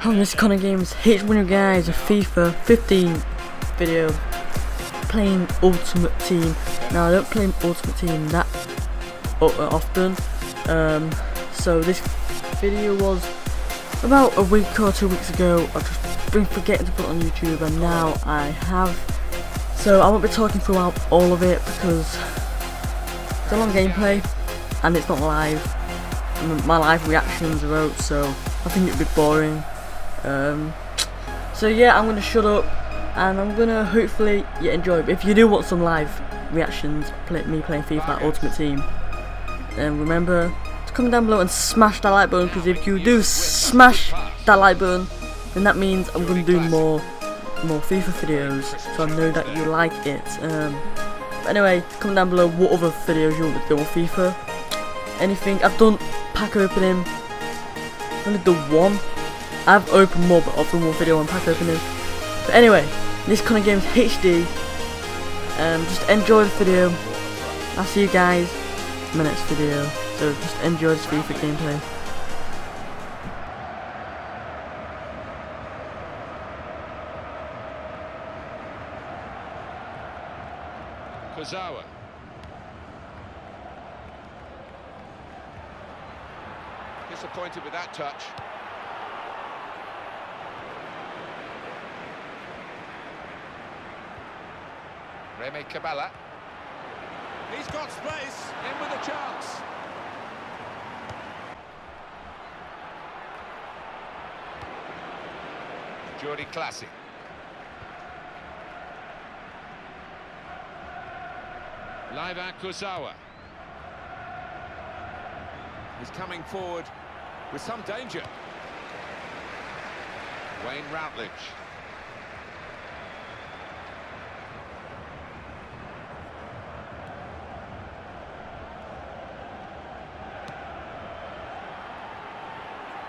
Hello, this is Conor Games. Of you guys a FIFA 15 video playing Ultimate Team. Now I don't play Ultimate Team that often, um, so this video was about a week or two weeks ago. I've just been forgetting to put on YouTube, and now I have. So I won't be talking throughout all of it because it's a long gameplay and it's not live. My live reactions are out, so I think it'd be boring. Um, so yeah, I'm gonna shut up and I'm gonna hopefully you enjoy. But if you do want some live reactions, play, me playing FIFA Ultimate Team, then remember to comment down below and smash that like button. Because if you do smash that like button, then that means I'm gonna do more more FIFA videos. So I know that you like it. Um, anyway, comment down below what other videos you want me to do on FIFA. Anything I've done pack opening. I've only done one. I've opened more, but I've done one video on pack opening. But anyway, this kind of game's HD. Um, just enjoy the video. I'll see you guys in my next video. So just enjoy this FIFA gameplay. Kurzawa. Disappointed with that touch. Remy Cabella. He's got space, in with a chance. Jordi Clasie. Layvin Kurzawa. He's coming forward with some danger. Wayne Routledge.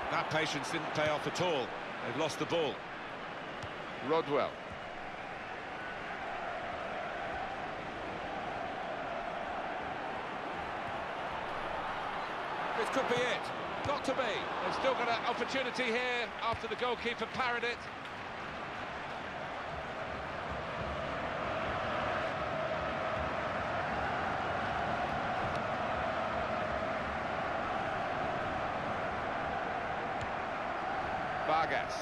That patience didn't pay off at all. They've lost the ball. Rodwell. This could be it. Got to be. They've still got an opportunity here after the goalkeeper parried it. Vargas.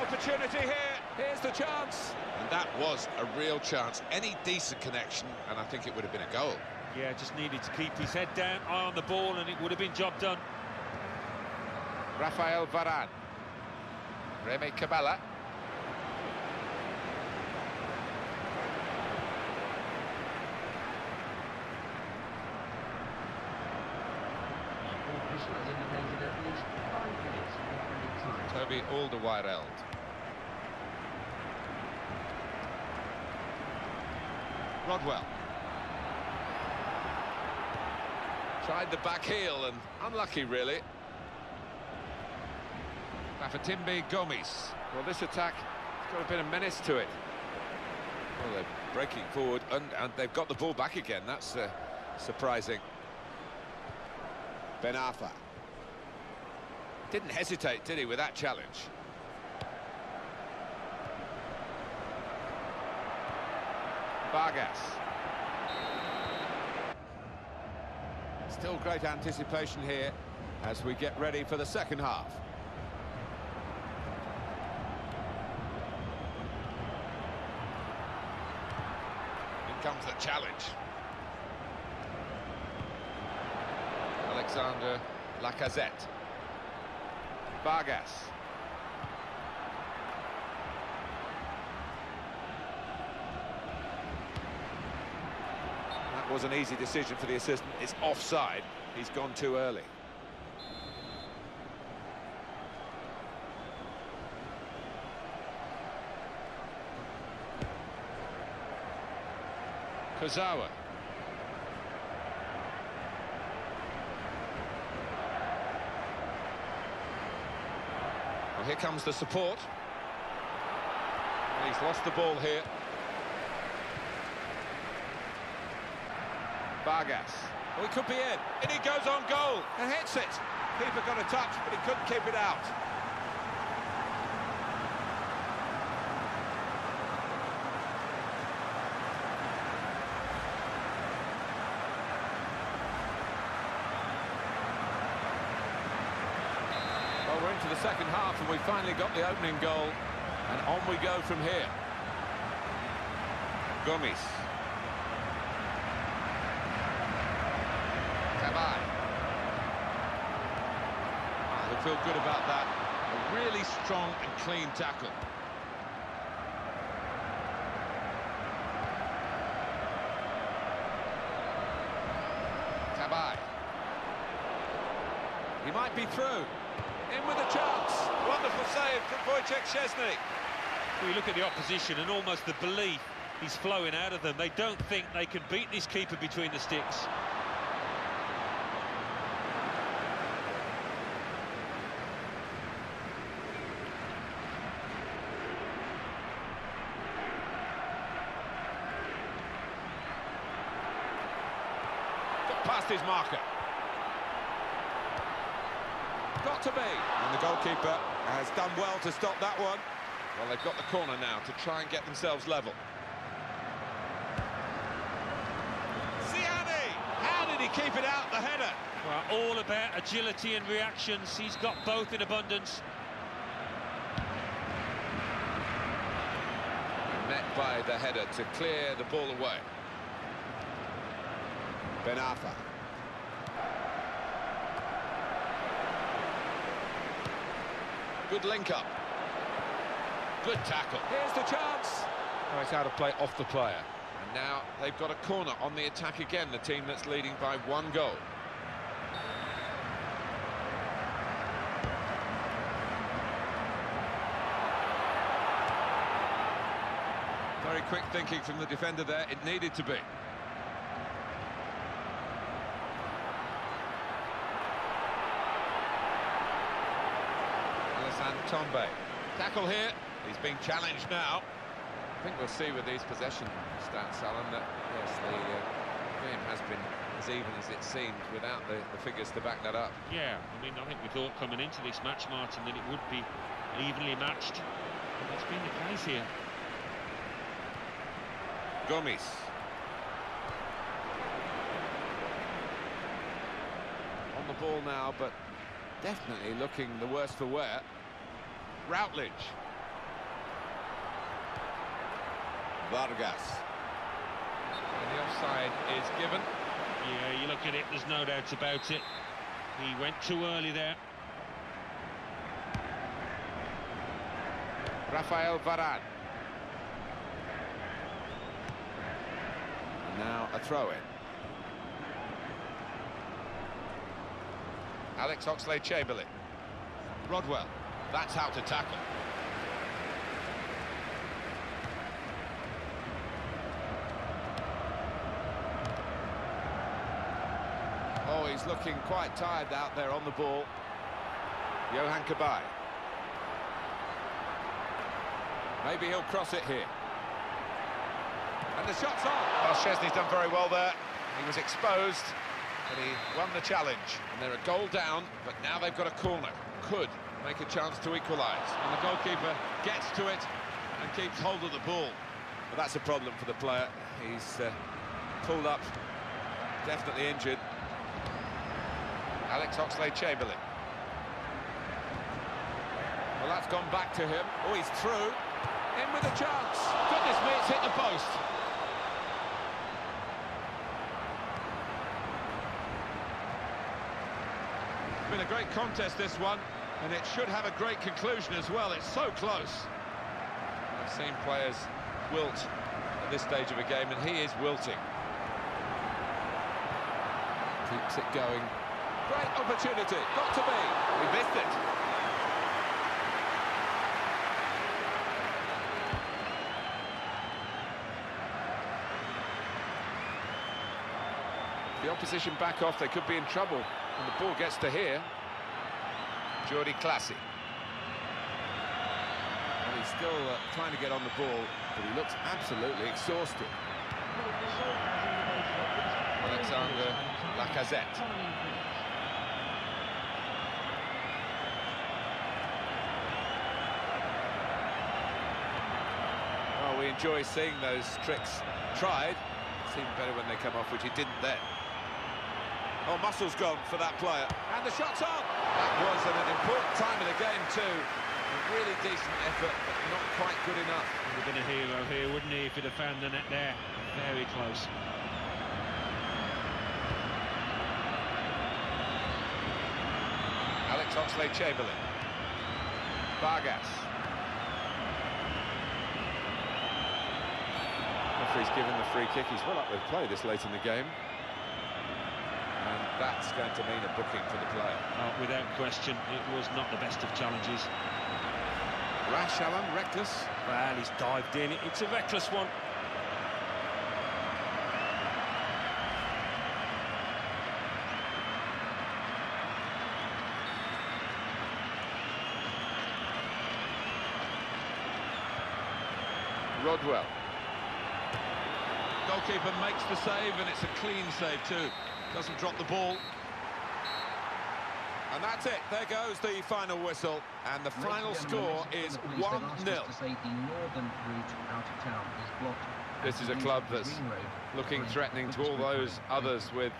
Opportunity here. Here's the chance. And that was a real chance. Any decent connection, and I think it would have been a goal. Yeah, just needed to keep his head down, eye on the ball, and it would have been job done. Rafael Varane. Remy Cabella. Toby Alderweireld. Rodwell. Tried the back heel and unlucky, really. Bafétimbi Gomis. Well, this attack has got a bit of menace to it. Well, they're breaking forward, and, and they've got the ball back again. That's uh, surprising. Ben Arfa. Didn't hesitate, did he, with that challenge? Vargas. Still great anticipation here as we get ready for the second half. In comes the challenge. Alexander Lacazette. Vargas. That was an easy decision for the assistant. It's offside. He's gone too early. Kurzawa. Well, here comes the support. He's lost the ball here. Vargas. Well, he could be in. And he goes on goal and hits it. Keeper got a touch, but he couldn't keep it out. Well, we're into the second half and we finally got the opening goal. And on we go from here. Gomis. Cabaye. Oh, they feel good about that. A really strong and clean tackle. Cabaye. He might be through. In with a chance. Wonderful save from Wojciech Szczesny. We look at the opposition and almost the belief is flowing out of them. They don't think they can beat this keeper between the sticks. Past his marker. Got to be. And the goalkeeper has done well to stop that one. Well, they've got the corner now to try and get themselves level. Ziani! How did he keep it out, the header? Well, all about agility and reactions. He's got both in abundance. Met by the header to clear the ball away. Ben Arfa. Good link up. Good tackle. Here's the chance. It's out of play off the player. And now they've got a corner on the attack again, the team that's leading by one goal. Very quick thinking from the defender there. It needed to be. Alassane Tackle here. He's being challenged now. I think we'll see with these possession stats, Alan, that, yes, the uh, game has been as even as it seemed without the, the figures to back that up. Yeah, I mean, I think we thought coming into this match, Martin, that it would be evenly matched. And that's been the case here. Gomis. On the ball now, but definitely looking the worse for wear. Routledge. Vargas. And the offside is given. Yeah, you look at it, there's no doubt about it. He went too early there. Rafael Varane. Now a throw-in. Alex Oxlade-Chamberlain. Rodwell. That's how to tackle. Oh, he's looking quite tired out there on the ball. Yohan Cabaye. Maybe he'll cross it here. And the shot's on. Well, Szczesny's done very well there. He was exposed, but he won the challenge. And they're a goal down, but now they've got a corner. Could make a chance to equalise. And the goalkeeper gets to it and keeps hold of the ball. But that's a problem for the player. He's uh, pulled up, definitely injured. Alex Oxlade-Chamberlain. Well, that's gone back to him. Oh, he's through. In with a chance. Goodness me, it's hit the post. It's been a great contest, this one, and it should have a great conclusion as well. It's so close. I've seen players wilt at this stage of a game, and he is wilting. Keeps it going. Great opportunity. Got to be. We missed it. The opposition back off, they could be in trouble. And the ball gets to here. Jordi Clasie. And he's still uh, trying to get on the ball, but he looks absolutely exhausted. Alexander Lacazette. Well, we enjoy seeing those tricks tried. Seemed better when they come off, which it didn't then. Oh, muscle's gone for that player. And the shot's on! That was at an important time of the game, too. A really decent effort, but not quite good enough. He would have been a hero here, wouldn't he, if he'd have found the net there? Very close. Alex Oxlade-Chamberlain. Vargas. Referee's given the free kick. He's well up with play this late in the game. And that's going to mean a booking for the player. Oh, without question, it was not the best of challenges. Rash, Alan, reckless. Well, he's dived in. It's a reckless one. Rodwell. Goalkeeper makes the save, and it's a clean save too. Doesn't drop the ball. And that's it. There goes the final whistle. And the final score is 1-0. This is a club that's looking threatening to all those others with